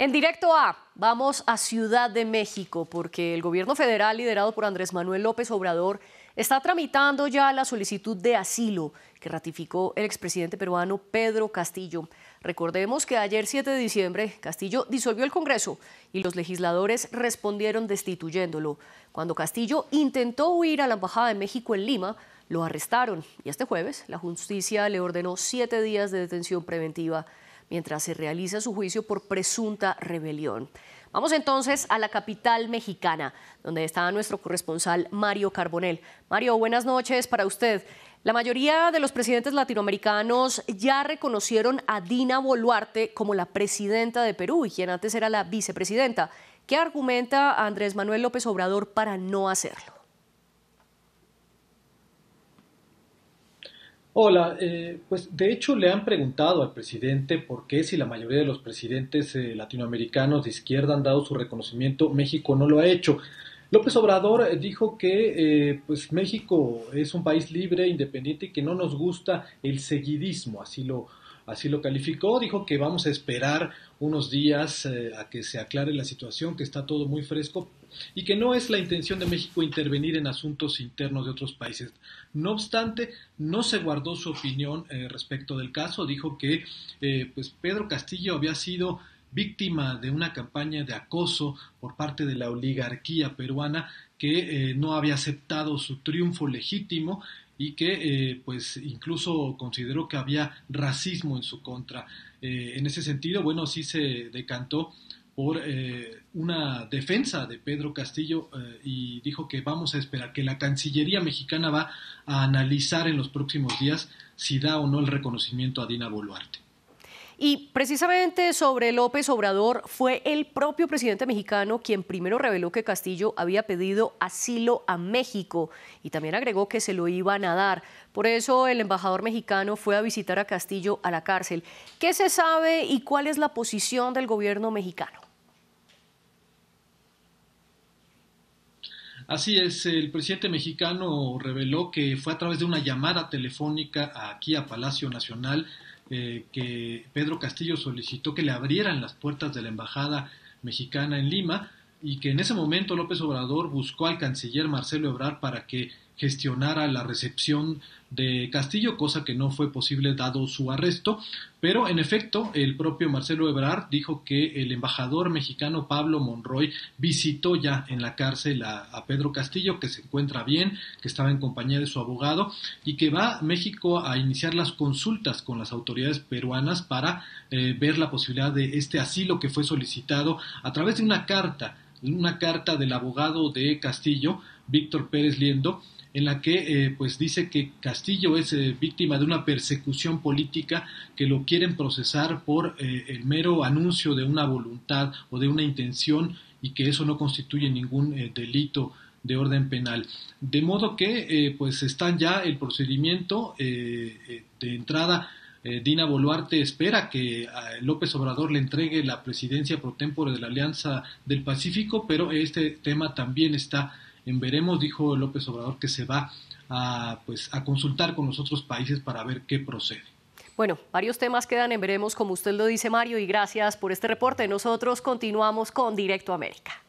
En directo A, vamos a Ciudad de México, porque el gobierno federal liderado por Andrés Manuel López Obrador está tramitando ya la solicitud de asilo que ratificó el expresidente peruano Pedro Castillo. Recordemos que ayer 7 de diciembre Castillo disolvió el Congreso y los legisladores respondieron destituyéndolo. Cuando Castillo intentó huir a la Embajada de México en Lima, lo arrestaron y este jueves la justicia le ordenó siete días de detención preventiva mientras se realiza su juicio por presunta rebelión. Vamos entonces a la capital mexicana, donde está nuestro corresponsal Mario Carbonel. Mario, buenas noches para usted. La mayoría de los presidentes latinoamericanos ya reconocieron a Dina Boluarte como la presidenta de Perú y quien antes era la vicepresidenta. ¿Qué argumenta Andrés Manuel López Obrador para no hacerlo? Hola, eh, pues de hecho le han preguntado al presidente por qué si la mayoría de los presidentes eh, latinoamericanos de izquierda han dado su reconocimiento, México no lo ha hecho. López Obrador eh, dijo que pues México es un país libre, independiente y que no nos gusta el seguidismo, así lo así lo calificó, dijo que vamos a esperar unos días eh, a que se aclare la situación, que está todo muy fresco y que no es la intención de México intervenir en asuntos internos de otros países. No obstante, no se guardó su opinión eh, respecto del caso, dijo que eh, pues Pedro Castillo había sido víctima de una campaña de acoso por parte de la oligarquía peruana que no había aceptado su triunfo legítimo y que eh, pues incluso consideró que había racismo en su contra. Eh, en ese sentido, bueno, sí se decantó por eh, una defensa de Pedro Castillo y dijo que vamos a esperar que la Cancillería mexicana va a analizar en los próximos días si da o no el reconocimiento a Dina Boluarte. Y precisamente sobre López Obrador fue el propio presidente mexicano quien primero reveló que Castillo había pedido asilo a México y también agregó que se lo iban a dar. Por eso el embajador mexicano fue a visitar a Castillo a la cárcel. ¿Qué se sabe y cuál es la posición del gobierno mexicano? Así es, el presidente mexicano reveló que fue a través de una llamada telefónica aquí a Palacio Nacional eh, que Pedro Castillo solicitó que le abrieran las puertas de la embajada mexicana en Lima y que en ese momento López Obrador buscó al canciller Marcelo Ebrard para que gestionara la recepción de Castillo, cosa que no fue posible dado su arresto, pero en efecto el propio Marcelo Ebrard dijo que el embajador mexicano Pablo Monroy visitó ya en la cárcel a, Pedro Castillo, que se encuentra bien, que estaba en compañía de su abogado y que va a México a iniciar las consultas con las autoridades peruanas para eh, ver la posibilidad de este asilo que fue solicitado a través de una carta, una carta del abogado de Castillo, Víctor Pérez Liendo, en la que eh, pues dice que Castillo es eh, víctima de una persecución política que lo quieren procesar por eh, el mero anuncio de una voluntad o de una intención y que eso no constituye ningún delito de orden penal. De modo que pues están ya el procedimiento de entrada Dina Boluarte espera que López Obrador le entregue la presidencia pro tempore de la Alianza del Pacífico, pero este tema también está en veremos, dijo López Obrador, que se va a, pues, a consultar con los otros países para ver qué procede. Bueno, varios temas quedan en veremos, como usted lo dice, Mario, y gracias por este reporte. Nosotros continuamos con Directo América.